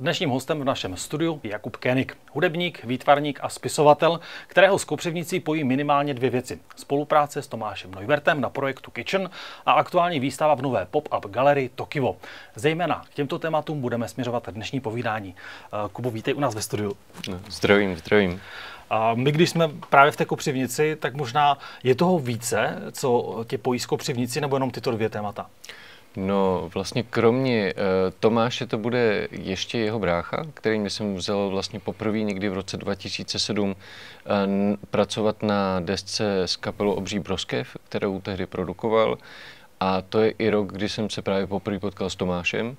Dnešním hostem v našem studiu je Jakub Kénik, hudebník, výtvarník a spisovatel, kterého s Kopřivnicí pojí minimálně dvě věci. Spolupráce s Tomášem Neubertem na projektu Kitchen a aktuální výstava v nové pop-up galerii Tokivo. Zejména k těmto tématům budeme směřovat dnešní povídání. Eh, Kubo, vítej u nás ve studiu. Zdravím, zdravím. A my, když jsme právě v té Kopřivnici, tak možná je toho více, co tě pojí s Kopřivnici, nebo jenom tyto dvě témata? No vlastně kromě uh, Tomáše to bude ještě jeho brácha, kterým jsem vzal vlastně poprvé někdy v roce 2007 uh, pracovat na desce s kapelou Obří Broskev, kterou tehdy produkoval. A to je i rok, kdy jsem se právě poprvé potkal s Tomášem.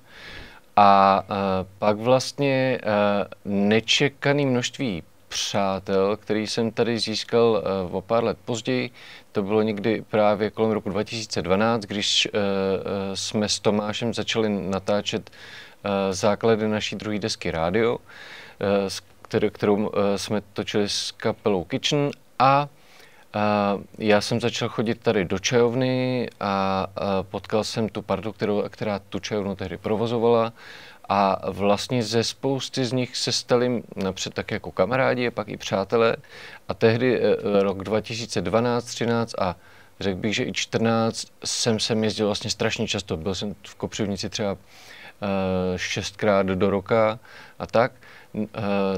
A uh, pak vlastně uh, nečekaný množství přátel, který jsem tady získal uh, o pár let později. To bylo někdy právě kolem roku 2012, když uh, jsme s Tomášem začali natáčet uh, základy naší druhé desky Rádio, uh, kterou, kterou uh, jsme točili s kapelou Kitchen a Uh, já jsem začal chodit tady do čajovny a uh, potkal jsem tu partu, kterou, která tu čajovnu tehdy provozovala a vlastně ze spousty z nich se stali napřed tak jako kamarádi a pak i přátelé. A tehdy eh, rok 2012, 13 a řekl bych, že i 14 jsem sem jezdil vlastně strašně často. Byl jsem v Kopřivnici třeba eh, šestkrát do roka a tak. Uh,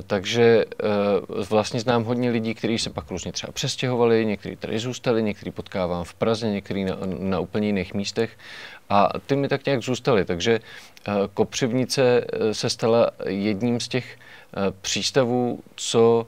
takže uh, vlastně znám hodně lidí, kteří se pak různě třeba přestěhovali, někteří tady zůstali, někteří potkávám v Praze, někteří na, na úplně jiných místech a ty mi tak nějak zůstaly. Takže Kopřivnice se stala jedním z těch přístavů, co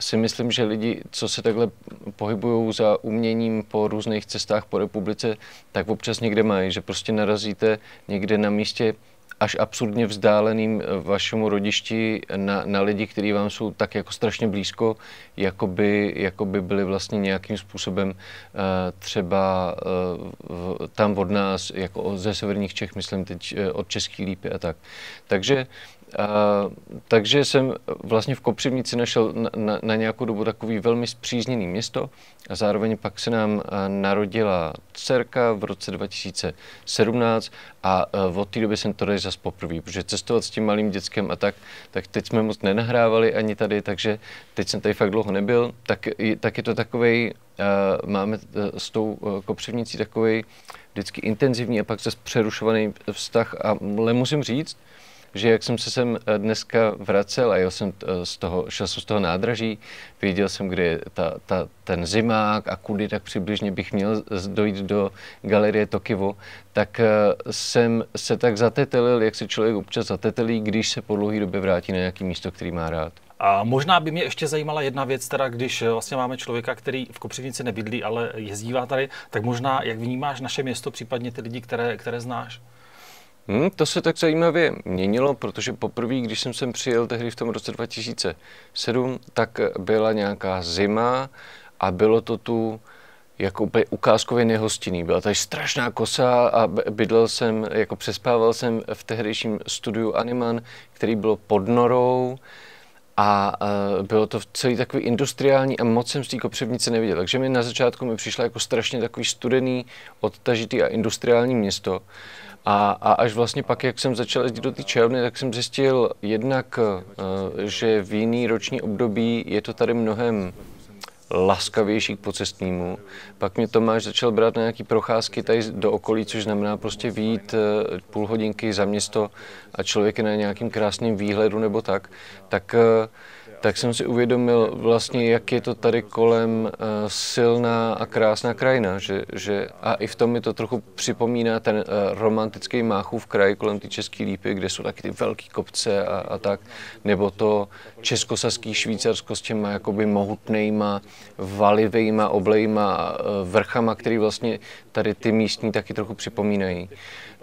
si myslím, že lidi, co se takhle pohybují za uměním po různých cestách po republice, tak občas někde mají, že prostě narazíte někde na místě, až absurdně vzdáleným eh, vašemu rodišti na, na lidi, kteří vám jsou tak jako strašně blízko, jako by, jako by byli vlastně nějakým způsobem uh, třeba uh, tam od nás, jako ze severních Čech, myslím teď uh, od Český lípy a tak. Takže Takže jsem vlastně v Kopřivnici našel na, na, na nějakou dobu takový velmi zpřízněný město a zároveň pak se nám narodila dcerka v roce 2017 a uh, od té doby jsem to zase poprvé, protože cestovat s tím malým dětskem a tak, tak teď jsme moc nenahrávali ani tady, takže teď jsem tady fakt dlouho nebyl, tak, tak je to takový, uh, máme s tou uh, Kopřivnicí takový vždycky intenzivní a pak zase přerušovaný vztah, ale musím říct, že jak jsem se sem eh, dneska vracel a jel jsem eh, z toho, šel jsem z toho nádraží, věděl jsem, kde je ta, ta, ten zimák a kudy tak přibližně bych měl dojít do galerie Tokivo, tak eh, jsem se tak zatetelil, jak se člověk občas zatetelí, když se po dlouhé době vrátí na nějaké místo, který má rád. A možná by mě ještě zajímala jedna věc, teda když vlastně máme člověka, který v Kopřivnici nebydlí, ale jezdívá tady, tak možná jak vnímáš naše město, případně ty lidi, které, které znáš? Hmm, to se tak zajímavě měnilo, protože poprvé, když jsem sem přijel tehdy v tom roce 2007, tak byla nějaká zima a bylo to tu jako úplně ukázkově nehostinný. Byla tady strašná kosa a bydlel jsem, jako přespával jsem v tehdejším studiu Animan, který byl pod norou a uh, bylo to celý takový industriální a moc jsem z té kopřivnice neviděl. Takže mi na začátku mi přišlo jako strašně takový studený, odtažitý a industriální město. A, a až vlastně pak, jak jsem začal jezdit do té čajovny, tak jsem zjistil jednak, eh, že v jiný roční období je to tady mnohem laskavější k pocestnímu. Pak mě Tomáš začal brát na nějaký procházky tady do okolí, což znamená prostě výjít eh, půl hodinky za město a člověk je na nějakým krásným výhledu nebo tak. Tak uh, tak jsem si uvědomil vlastně, jak je to tady kolem uh, silná a krásná krajina, že, že a i v tom mi to trochu připomíná ten uh, romantický máchův kraj kolem ty České lípy, kde jsou taky ty velké kopce a, a tak, nebo to českosaský Švýcarsko s těma jakoby mohutnýma, valivejma, oblejma, uh, vrchama, který vlastně tady ty místní taky trochu připomínají.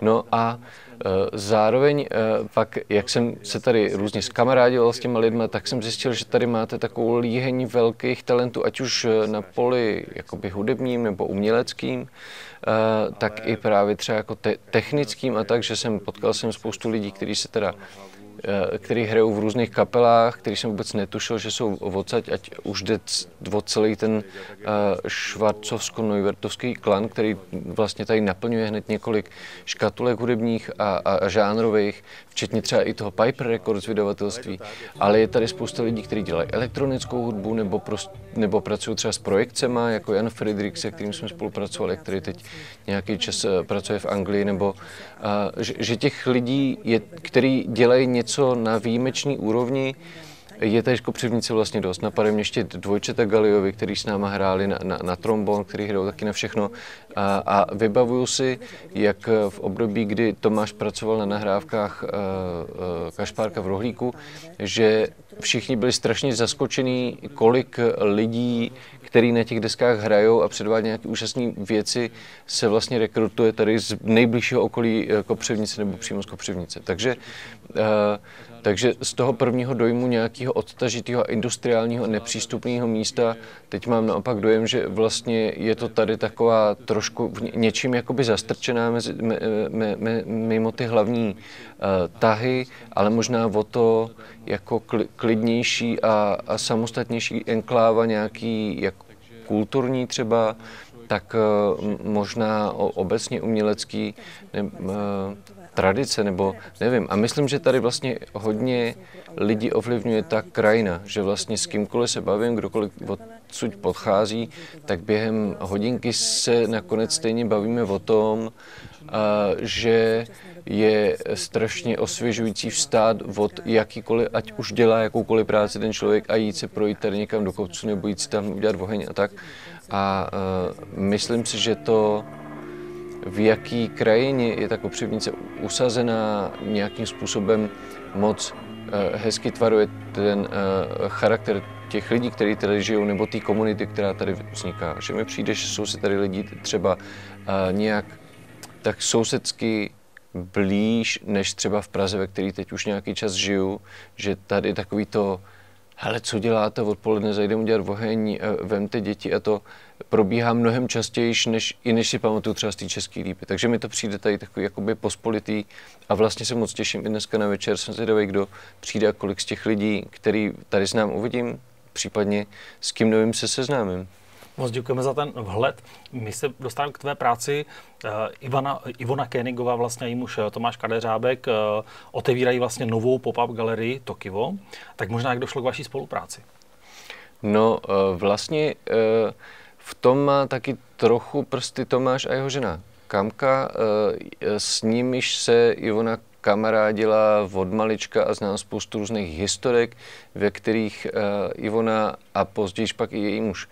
No a Eh, zároveň eh, pak, jak jsem se tady různě zkamarádil s těma lidma, tak jsem zjistil, že tady máte takovou líheň velkých talentů, ať už eh, na poli jakoby hudebním nebo uměleckým, tak i právě třeba jako te- technickým a tak, že jsem potkal jsem spoustu lidí, kteří se teda který hrajou v různých kapelách, který jsem vůbec netušil, že jsou odsaď, ať už jde o celý ten švarcovsko-neuvertovský klan, který vlastně tady naplňuje hned několik škatulek hudebních a, a, a žánrových, včetně třeba i toho Piper Records vydavatelství, ale je tady spousta lidí, kteří dělají elektronickou hudbu nebo, prost, nebo pracují třeba s projekcema, jako Jan Friedrich, se kterým jsme spolupracovali, který teď nějaký čas eh, pracuje v Anglii, nebo uh, že, že těch lidí, je, který dělají něco na výjimečný úrovni, je tady kopřivnice vlastně dost. Napadá mě ještě dvojčeta Galiovi, který s náma hráli na, na, na trombon, který hrajou taky na všechno. A, a vybavuju si, jak v období, kdy Tomáš pracoval na nahrávkách uh, uh, Kašpárka v Rohlíku, že všichni byli strašně zaskočení, kolik lidí, který na těch deskách hrajou a předvádí nějaké úžasné věci, se vlastně rekrutuje tady z nejbližšího okolí Kopřivnice nebo přímo z Kopřivnice. Takže uh, takže z toho prvního dojmu nějakého odtažitého industriálního nepřístupného místa, teď mám naopak dojem, že vlastně je to tady taková trošku něčím jakoby zastrčená mezi, me, me, me, mimo ty hlavní tahy, ale možná o to jako klidnější a, a samostatnější enkláva nějaký jak kulturní třeba, tak uh, možná obecně umělecký, ne, uh, tradice, nebo nevím. A myslím, že tady vlastně hodně lidí ovlivňuje ta krajina, že vlastně s kýmkoliv se bavím, kdokoliv odsud podchází, tak během hodinky se nakonec stejně bavíme o tom, že je strašně osvěžující vstát od jakýkoliv, ať už dělá jakoukoliv práci ten člověk a jít se projít tady někam do kopcu nebo jít si tam udělat oheň a tak. A uh, myslím si, že to v jaký krajině je ta kopřivnice usazená nějakým způsobem moc hezky tvaruje ten eh, charakter těch lidí, kteří tady žijou, nebo té komunity, která tady vzniká. Že mi přijde, že jsou si tady lidi třeba eh, nějak tak sousedsky blíž, než třeba v Praze, ve který teď už nějaký čas žiju, že tady takový to hele, co děláte odpoledne, zajdeme udělat oheň, eh, vemte děti a to probíhá mnohem častěji, než, i než si pamatuju třeba z té české lípy. Takže mi to přijde tady takový jakoby pospolitý a vlastně se moc těším i dneska na večer. Jsem zvědavý, kdo přijde a kolik z těch lidí, který tady znám, uvidím, případně s kým novým se seznámím. Moc děkujeme za ten vhled. My se dostáváme k tvé práci. Uh, Ivana, Ivona Kénigová, vlastně její muž eh, Tomáš Kadeřábek, uh, otevírají vlastně novou pop-up galerii Tokivo. Tak možná jak došlo k vaší spolupráci? No vlastně v tom má taky trochu prsty Tomáš a jeho žena. Kamka, s nimiž se Ivona kamarádila od malička a znám spoustu různých historek, ve kterých Ivona a později pak i její muž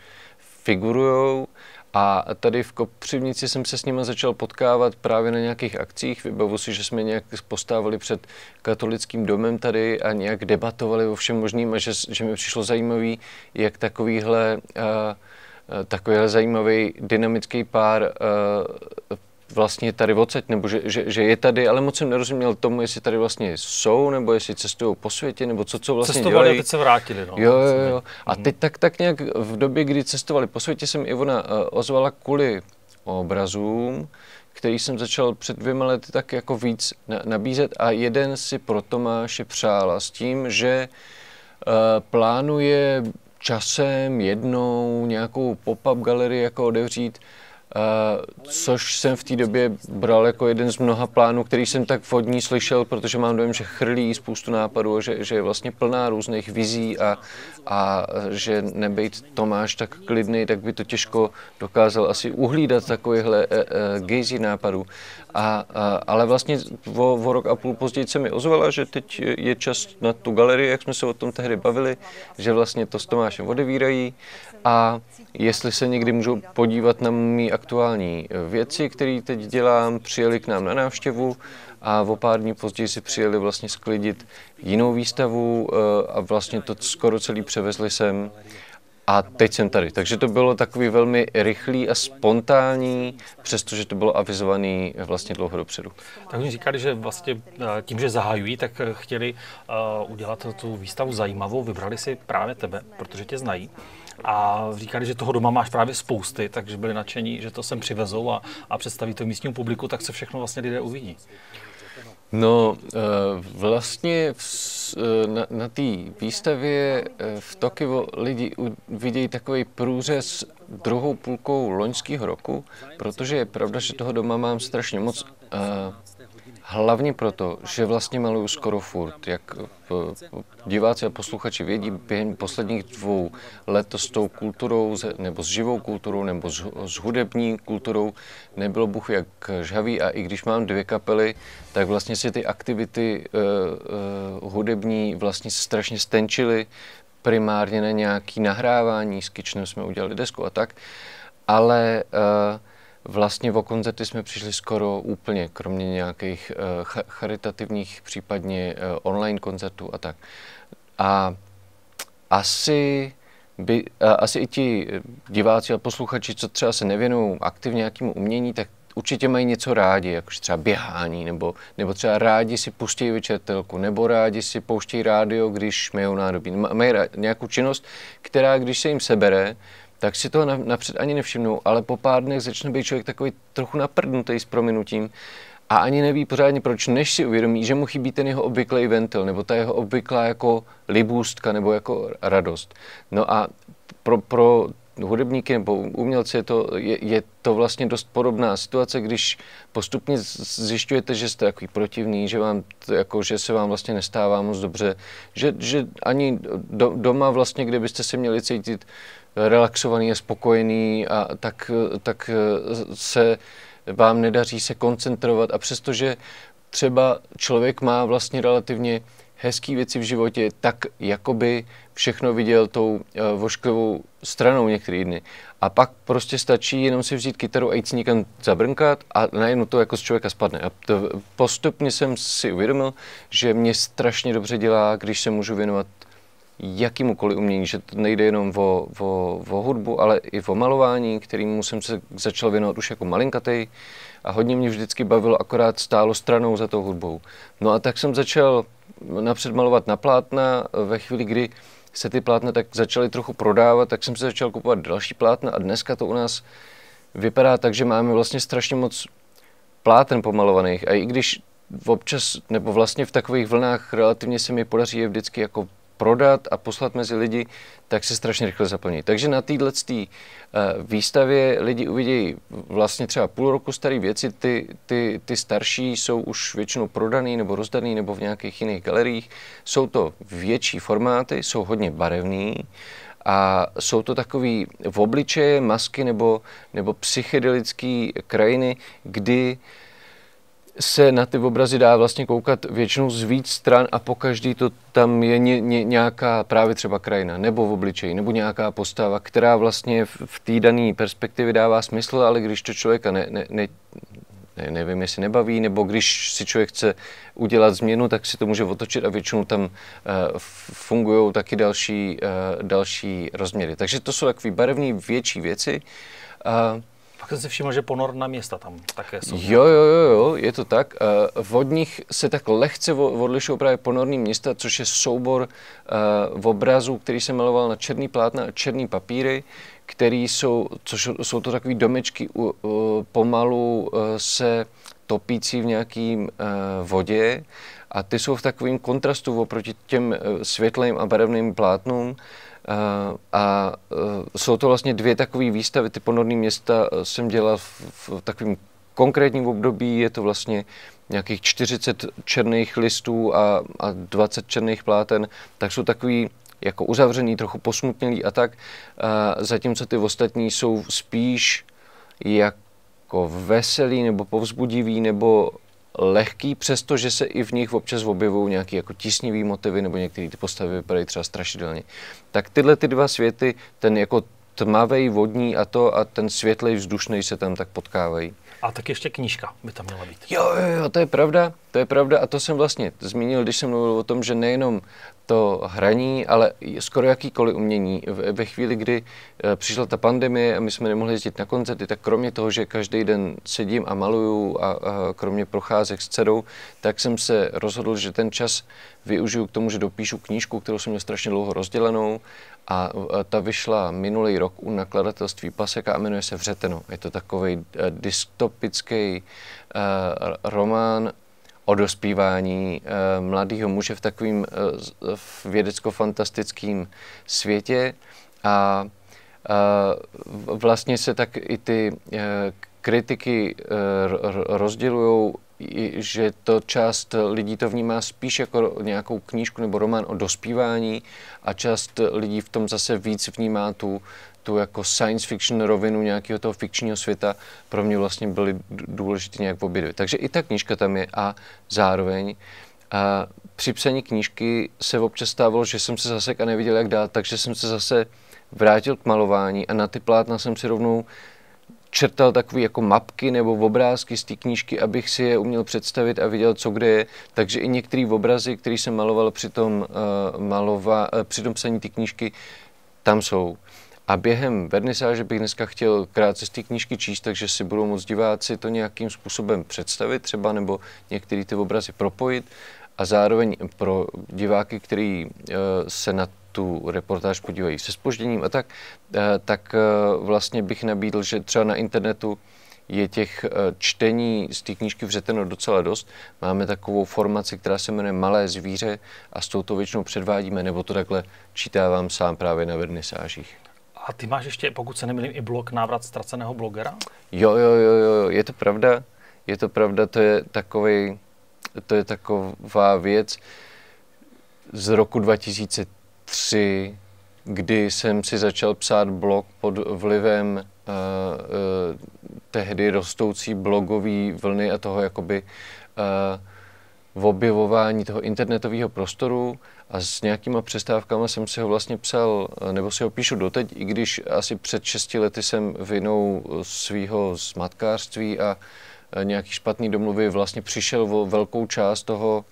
figurujou a tady v Kopřivnici jsem se s nimi začal potkávat právě na nějakých akcích. Vybavu si, že jsme nějak postávali před katolickým domem tady a nějak debatovali o všem možným a že, že mi přišlo zajímavý, jak takovýhle, uh, takovýhle zajímavý dynamický pár uh, vlastně tady odsaď, nebo že, že, že, je tady, ale moc jsem nerozuměl tomu, jestli tady vlastně jsou, nebo jestli cestují po světě, nebo co, co vlastně Cestovali dělají. a teď se vrátili. No. Jo, jo, jo. A teď tak, tak nějak v době, kdy cestovali po světě, jsem Ivona uh, ozvala kvůli obrazům, který jsem začal před dvěma lety tak jako víc na, nabízet a jeden si pro Tomáše přála s tím, že uh, plánuje časem jednou nějakou pop-up galerii jako otevřít Uh, což jsem v té době bral jako jeden z mnoha plánů, který jsem tak vodní slyšel, protože mám dojem, že chrlí spoustu nápadů, že, že je vlastně plná různých vizí a, a že nebejt Tomáš tak klidný, tak by to těžko dokázal asi uhlídat takovýhle uh, uh, gejzí nápadů. A, a, ale vlastně o, o rok a půl později se mi ozvala, že teď je čas na tu galerii, jak jsme se o tom tehdy bavili, že vlastně to s Tomášem odevírají a jestli se někdy můžou podívat na mý aktuální věci, které teď dělám, přijeli k nám na návštěvu a o pár dní později si přijeli vlastně sklidit jinou výstavu eh, a vlastně to skoro celý převezli sem. A teď jsem tady. Takže to bylo takový velmi rychlý a spontánní, přestože to bylo avizovaný vlastně dlouho dopředu. Tak oni říkali, že vlastně eh, tím, že zahajují, tak eh, chtěli udělat tu výstavu zajímavou, vybrali si právě tebe, protože tě znají a říkali, že toho doma máš právě spousty, takže byli nadšení, že to sem přivezou a, a představí to místnímu publiku, tak se všechno vlastně lidé uvidí. No, vlastně na, na té výstavě v Tokiu lidi vidějí takový průřez druhou půlkou loňského roku, protože je pravda, že toho doma mám strašně moc. Hlavně proto, že vlastně maluju skoro furt. Jak eh, diváci a posluchači vědí, během posledních dvou let s tou kulturou, nebo s živou kulturou, nebo s, s hudební kulturou nebylo buch jak žhavý a i když mám dvě kapely, tak vlastně si ty aktivity uh, uh, hudební vlastně strašně stenčily primárně na nějaký nahrávání, s Kitchenem jsme udělali desku a tak, ale uh, Vlastně o koncerty jsme přišli skoro úplně, kromě nějakých uh, charitativních, případně uh, online koncertů a tak. A asi by, uh, asi i ti diváci a posluchači, co třeba se nevěnují aktivně nějakému umění, tak určitě mají něco rádi, jakože třeba běhání, nebo, nebo třeba rádi si pustí vyčetelku, nebo rádi si pouštějí rádio, když mají nádobí. Mají nějakou činnost, která, když se jim sebere, tak si toho napřed ani nevšimnou, ale po pár dnech začne být člověk takový trochu naprdnutý s prominutím a ani neví pořádně proč, než si uvědomí, že mu chybí ten jeho obvyklý ventil, nebo ta jeho obvyklá jako libůstka, nebo jako radost. No a pro, pro hudebníky nebo umělci je to, je, je to vlastně dost podobná situace, když postupně zjišťujete, že jste takový protivný, že, vám, jako, že se vám vlastně nestává moc dobře, že, že ani do, doma vlastně, kde byste se měli cítit relaxovaný a spokojený a tak, tak se vám nedaří se koncentrovat. A přestože třeba člověk má vlastně relativně hezký věci v životě, tak jakoby všechno viděl tou uh, vošklivou stranou některý dny. A pak prostě stačí jenom si vzít kytaru a jít si někam zabrnkat a najednou to jako z člověka spadne. A to, postupně jsem si uvědomil, že mě strašně dobře dělá, když se můžu věnovat jakýmukoliv umění, že to nejde jenom o, o, o hudbu, ale i o malování, kterým jsem se začal věnovat už jako malinkatej a hodně mě vždycky bavilo, akorát stálo stranou za tou hudbou. No a tak jsem začal napřed malovat na plátna. Ve chvíli, kdy se ty plátna tak začaly trochu prodávat, tak jsem se začal kupovat další plátna a dneska to u nás vypadá tak, že máme vlastně strašně moc pláten pomalovaných. A i když občas, nebo vlastně v takových vlnách relativně se mi podaří je vždycky jako prodat a poslat mezi lidi, tak se strašně rychle zaplní. Takže na této uh, výstavě lidi uvidí vlastně třeba půl roku staré věci, ty, ty, ty starší jsou už většinou prodaný nebo rozdaný nebo v nějakých jiných galeriích. Jsou to větší formáty, jsou hodně barevný, a jsou to takové v obličeje, masky nebo, nebo psychedelické krajiny, kdy uh, se na ty obrazy dá vlastně koukat většinou z víc stran a po každý to tam je ně, ně, nějaká právě třeba krajina nebo v obličeji nebo nějaká postava, která vlastně v, v té dané perspektivě dává smysl, ale když to člověka ne, ne, ne, ne, nevím, jestli nebaví, nebo když si člověk chce udělat změnu, tak si to může otočit a většinou tam uh, fungují taky další, uh, další rozměry. Takže to jsou takové barevné větší věci. Uh, pak jsem si všiml, že ponorná města tam také jsou. Jo, jo, jo, je to tak. Uh, v nich se tak lehce odlišují právě ponorní města, což je soubor uh, obrazů, který se maloval na černý plátna a černý papíry, který jsou, což jsou to takové domečky pomalu uh, se topící v nějakým vodě a ty jsou v takovém kontrastu oproti těm světlým a barevným plátnům. A, a e, jsou to vlastně dvě takové výstavy. Ty ponorné města e, jsem dělal v, v takovém konkrétním období. Je to vlastně nějakých 40 černých listů a, a 20 černých pláten. Tak jsou takový jako uzavřený, trochu posmutnělý a tak. A zatímco ty ostatní jsou spíš jako veselý nebo povzbudivý nebo lehký, přestože se i v nich občas objevují nějaké jako tísnivý motivy nebo některé ty postavy vypadají třeba strašidelně. Tak tyhle ty dva světy, ten jako tmavý vodní a to a ten světlej vzdušný se tam tak potkávají. A tak ještě knížka by tam měla být. Jo, jo, jo, to je pravda, to je pravda a to jsem vlastně zmínil, když jsem mluvil o tom, že nejenom to hraní, ale skoro jakýkoliv umění. Ve chvíli, kdy eh, přišla ta pandemie a my jsme nemohli jezdit na koncerty, tak kromě toho, že každý den sedím a maluju a, a kromě procházek s dcerou, tak jsem se rozhodl, že ten čas využiju k tomu, že dopíšu knížku, kterou jsem měl strašně dlouho rozdělenou a ta vyšla minulý rok u nakladatelství Paseka a jmenuje se Vřeteno. Je to takový uh, dystopický uh, román o dospívání uh, mladého muže v takovém vědecko-fantastickém světě a vlastně se tak i ty kritiky rozdělují že to část lidí to vnímá spíš jako nějakou knížku nebo román o dospívání a část lidí v tom zase víc vnímá tu, tu jako science fiction rovinu nějakého toho fikčního světa. Pro mě vlastně byly důležité nějak obě dvě. Takže i ta knížka tam je a zároveň a při psaní knížky se občas stávalo, že jsem se zasek a neviděl, jak dál, takže jsem se zase vrátil k malování a na ty plátna jsem si rovnou čertal takové jako mapky nebo obrázky z té knížky, abych si je uměl představit a viděl, co kde je. Takže i některé obrazy, které jsem maloval při tom, uh, malova, uh, při tom psaní té knížky, tam jsou. A během vernisáže bych dneska chtěl krátce z té knížky číst, takže si budou moct diváci to nějakým způsobem představit třeba, nebo některé ty obrazy propojit. A zároveň pro diváky, kteří uh, se na tu reportáž podívají se spožděním a tak, eh, tak eh, vlastně bych nabídl, že třeba na internetu je těch eh, čtení z té knížky vřeteno docela dost. Máme takovou formaci, která se jmenuje Malé zvíře a s touto většinou předvádíme, nebo to takhle čítávám sám právě na vernisážích. A ty máš ještě, pokud se nemýlím, i blog Návrat ztraceného blogera? Jo, jo, jo, jo, je to pravda. Je to pravda, to je takový, to je taková věc z roku 2000 tři, kdy jsem si začal psát blog pod vlivem uh, uh, tehdy rostoucí blogové vlny a toho jakoby uh, objevování toho internetového prostoru. A s nějakýma přestávkama jsem si ho vlastně psal, nebo si ho píšu doteď, i když asi před šesti lety jsem vinou svého zmatkářství a nějaký špatný domluvy vlastně přišel o velkou část toho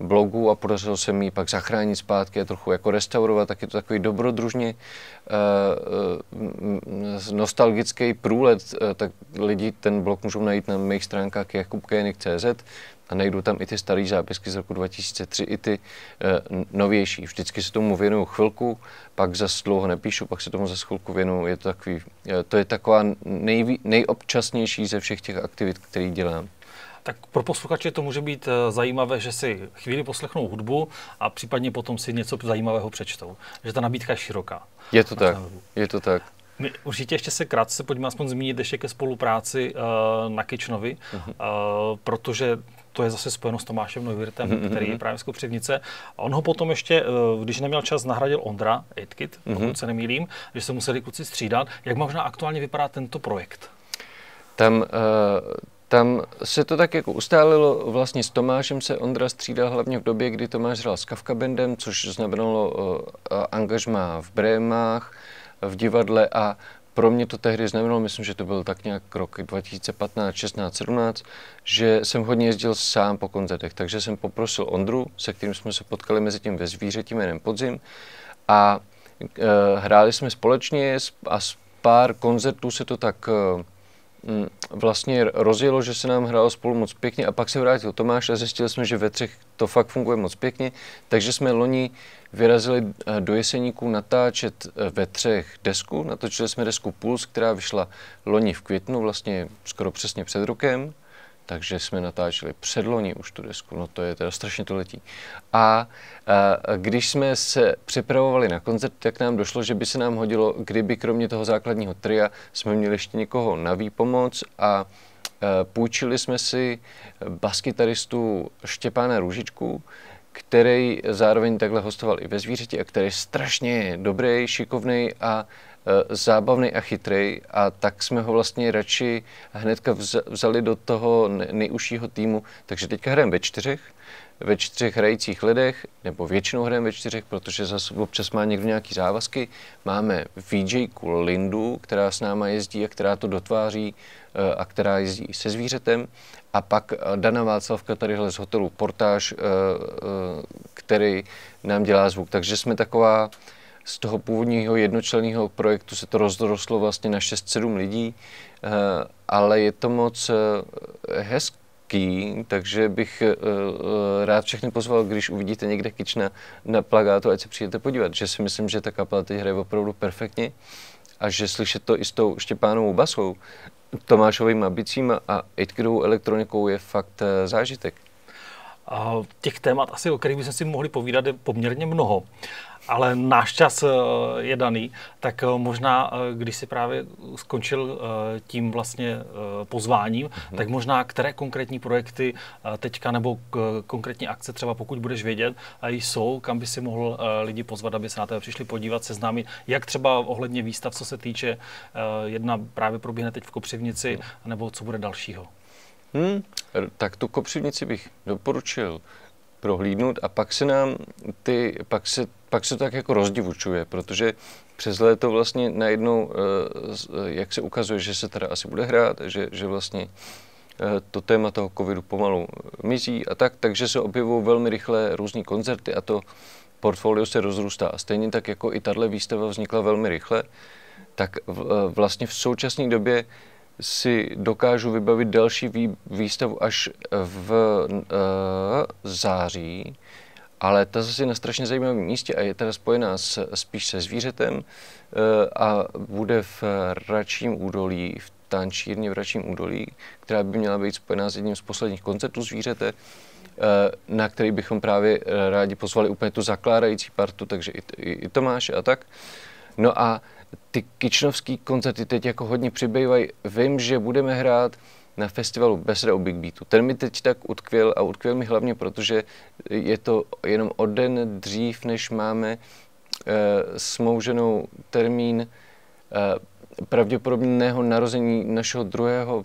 blogu a podařilo se mi pak zachránit zpátky a trochu jako restaurovat, tak je to takový dobrodružně uh, nostalgický průlet, uh, tak lidi ten blog můžou najít na mých stránkách jakubkénik.cz a najdou tam i ty staré zápisky z roku 2003, i ty uh, novější. Vždycky se tomu věnuju chvilku, pak za dlouho nepíšu, pak se tomu za chvilku věnuju. Je to, takový, to je taková nejví, nejobčasnější ze všech těch aktivit, které dělám. Tak pro posluchače to může být eh, zajímavé, že si chvíli poslechnou hudbu a případně potom si něco zajímavého přečtou. Že ta nabídka je široká. Je to tak, je to tak. My určitě ještě se krátce pojďme aspoň zmínit ještě ke spolupráci uh, na Kitchenovi, uh-huh. uh, protože to je zase spojeno s Tomášem Neuwirtem, uh-huh. který je právě z Kopřivnice. A on ho potom ještě, když neměl čas, nahradil Ondra Edkit, uh-huh. pokud se nemýlím, že se museli kluci střídat. Jak možná aktuálně vypadá tento projekt? Tam uh, tam se to tak jako ustálilo, vlastně s Tomášem se Ondra střídal hlavně v době, kdy Tomáš hrál s Kafka Bandem, což znamenalo uh, angažmá v Brémách, v divadle a pro mě to tehdy znamenalo, myslím, že to byl tak nějak rok 2015, 16, 17, že jsem hodně jezdil sám po koncertech, takže jsem poprosil Ondru, se kterým jsme se potkali mezi tím ve zvířeti jménem Podzim a uh, hráli jsme společně a z pár koncertů se to tak Mm, vlastně rozjelo, že se nám hrálo spolu moc pěkně a pak se vrátil Tomáš a zjistili jsme, že ve třech to fakt funguje moc pěkně, takže jsme loni vyrazili eh, do Jeseníků natáčet eh, ve třech desku, natočili jsme desku Puls, která vyšla loni v květnu, vlastně skoro přesně před rokem takže jsme natáčeli předloni už tu desku, no to je teda strašně to letí. A, a když jsme se připravovali na koncert, tak nám došlo, že by se nám hodilo, kdyby kromě toho základního tria jsme měli ještě někoho na výpomoc a půjčili jsme si baskytaristu Štěpána Růžičku, který zároveň takhle hostoval i ve Zvířeti a který je strašně dobrý, šikovný a zábavný a chytrý a tak jsme ho vlastně radši hnedka vzali do toho nejužšího týmu. Takže teďka hrajeme ve čtyřech, ve čtyřech hrajících lidech, nebo většinou hrajeme ve čtyřech, protože zase občas má někdo nějaký závazky. Máme VJku Lindu, která s náma jezdí a která to dotváří eh, a která jezdí se zvířetem. A pak eh, Dana Václavka tadyhle z hotelu Portáž, který nám dělá zvuk. Takže jsme taková z toho původního jednočlenného projektu se to rozrostlo vlastně na 6-7 lidí, eh, ale je to moc eh, hezký, takže bych eh, rád všechny pozval, když uvidíte někde Kična na plagátu, ať se přijete podívat, že si myslím, že ta kapela teď hraje opravdu perfektně a že slyšet to i s tou Štěpánovou basou, Tomášovým ambicím a Edgarovou elektronikou je fakt zážitek. Těch témat asi, o kterých bychom si mohli povídat, je poměrně mnoho ale náš čas eh, je daný, tak eh, možná, eh, když si právě skončil tím vlastně pozváním, hmm. tak možná které konkrétní projekty teďka nebo konkrétní akce třeba pokud budeš vědět, jsou, kam by si mohl lidi pozvat, aby se na tebe přišli podívat, seznámit, jak třeba ohledně výstav, co se týče, jedna právě proběhne teď v Kopřivnici, hmm. nebo co bude dalšího? Hmm, tak tu Kopřivnici bych doporučil prohlídnout a pak se nám ty, pak se, pak se to tak jako rozdivučuje, protože přes léto vlastně najednou, eh, jak se ukazuje, že se teda asi bude hrát, že, že vlastně eh, to téma toho covidu pomalu mizí a tak, takže se objevují velmi rychle různý koncerty a to portfolio se rozrůstá. A stejně tak jako i tahle výstava vznikla velmi rychle, tak vlastně v současné době si dokážu vybavit další výstavu až v září, ale ta zase je na strašně zajímavém místě a je teda spojená s, spíš se zvířetem uh, a bude v Račím údolí, v tančírně v Račím údolí, která by měla být spojená s jedním z posledních koncertů zvířete, uh, na který bychom právě rádi pozvali úplně tu zakládající partu, takže i, i, i Tomáše a tak. No a ty kičnovský koncerty teď jako hodně přibývají. Vím, že budeme hrát na festivalu Besra u Big Beatu. Ten mi teď tak utkvěl a utkvěl mi hlavně, protože je to jenom o den dřív, než máme e, smouženou termín e, pravděpodobného narození našeho druhého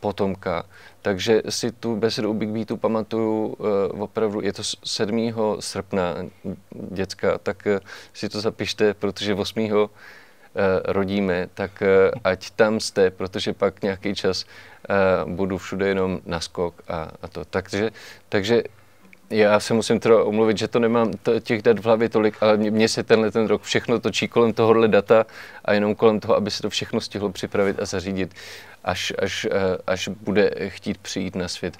potomka. Takže si tu besedu u Big Beatu pamatuju uh, opravdu, je to 7. srpna děcka, tak uh, si to zapište, protože 8. Eh, rodíme, tak eh, ať tam jste, protože pak nějaký čas budu všude jenom na skok a, a to. Takže, takže já se musím teda omluvit, že to nemám těch dat v hlavě tolik, ale mě se tenhle ten rok všechno točí kolem tohohle data a jenom kolem toho, aby se to všechno stihlo připravit a zařídit, až, až, až bude chtít přijít na svět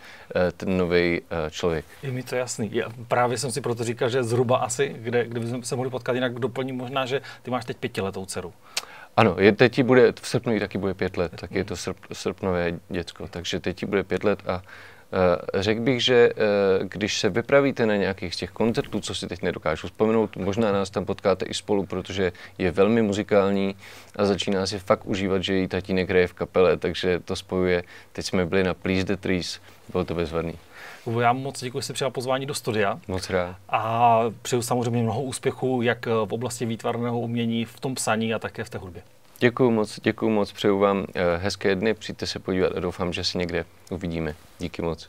ten nový člověk. Je mi to jasný. Já právě jsem si proto říkal, že zhruba asi, kde, kde bychom se mohli potkat, jinak doplním možná, že ty máš teď pětiletou dceru. Ano, je, teď bude, v srpnu taky bude pět let, tak je to srp, srpnové děcko, takže teď bude pět let a uh, řekl bych, že uh, když se vypravíte na nějakých z těch koncertů, co si teď nedokážu vzpomenout, možná nás tam potkáte i spolu, protože je velmi muzikální a začíná si fakt užívat, že její tatínek hraje v kapele, takže to spojuje. Teď jsme byli na Please the Trees, bylo to bezvadný. Kubo, já moc děkuji, že jsi přijal pozvání do studia. Moc rád. A přeju samozřejmě mnoho úspěchů, jak v oblasti výtvarného umění, v tom psaní a také v té hudbě. Děkuji moc, děkuji moc, přeju vám eh, hezké dny, přijďte se podívat a doufám, že se někde uvidíme. Díky moc.